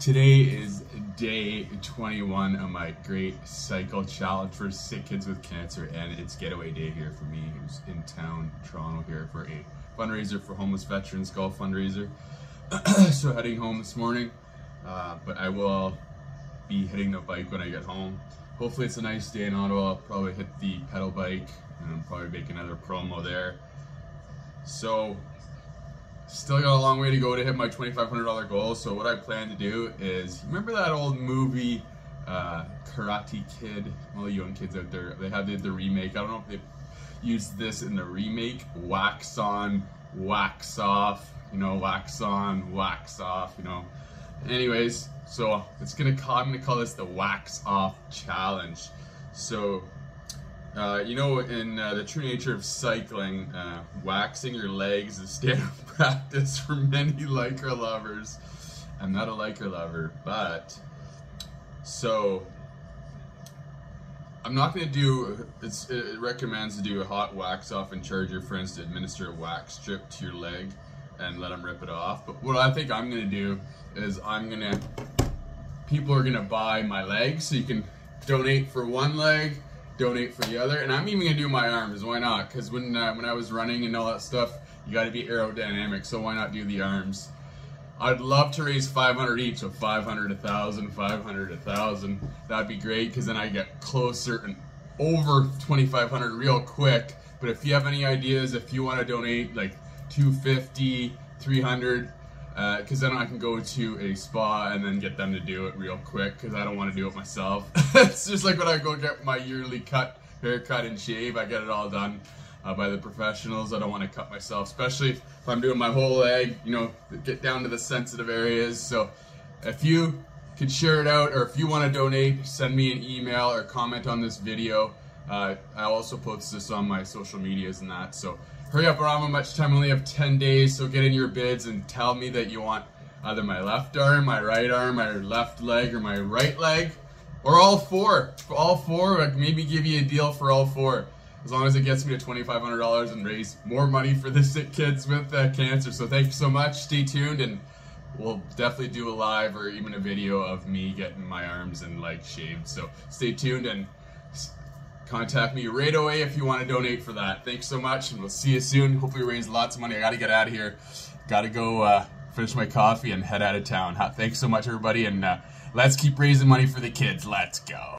Today is day 21 of my great cycle challenge for sick kids with cancer, and it's getaway day here for me, who's in town, Toronto, here for a fundraiser for homeless veterans, golf fundraiser. so heading home this morning, uh, but I will be hitting the bike when I get home. Hopefully it's a nice day in Ottawa. I'll probably hit the pedal bike and I'll probably make another promo there. So Still got a long way to go to hit my $2,500 goal. So what I plan to do is, remember that old movie, uh, Karate Kid? All the young kids out there, they have the, the remake. I don't know if they used this in the remake. Wax on, wax off. You know, wax on, wax off. You know. Anyways, so it's gonna. I'm gonna call this the wax off challenge. So uh, you know, in uh, the true nature of cycling, uh, waxing your legs is standard practice for many Lycra lovers. I'm not a Lycra lover, but so I'm not going to do. it recommends to do a hot wax off and charge your friends to administer a wax strip to your leg and let them rip it off. But what I think I'm going to do is I'm going to. People are going to buy my legs, so you can donate for one leg donate for the other. And I'm even gonna do my arms. Why not? Because when uh, when I was running and all that stuff, you got to be aerodynamic. So why not do the arms? I'd love to raise 500 each, so 500, 1,000, 500, 1,000. That'd be great because then I get closer and over 2,500 real quick. But if you have any ideas, if you want to donate like 250, 300, because uh, then I can go to a spa and then get them to do it real quick because I don't want to do it myself. it's just like when I go get my yearly cut, haircut and shave, I get it all done uh, by the professionals. I don't want to cut myself, especially if I'm doing my whole leg, you know, get down to the sensitive areas. So if you could share it out or if you want to donate, send me an email or comment on this video. Uh, I also post this on my social medias and that. So hurry up, don't much time. Only have 10 days, so get in your bids and tell me that you want either my left arm, my right arm, my left leg, or my right leg, or all four. All four, I'd maybe give you a deal for all four. As long as it gets me to $2,500 and raise more money for the sick kids with uh, cancer. So thank you so much. Stay tuned and we'll definitely do a live or even a video of me getting my arms and legs shaved. So stay tuned and contact me right away if you want to donate for that. Thanks so much, and we'll see you soon. Hopefully, we raise lots of money. I got to get out of here. Got to go uh, finish my coffee and head out of town. Thanks so much, everybody, and uh, let's keep raising money for the kids. Let's go.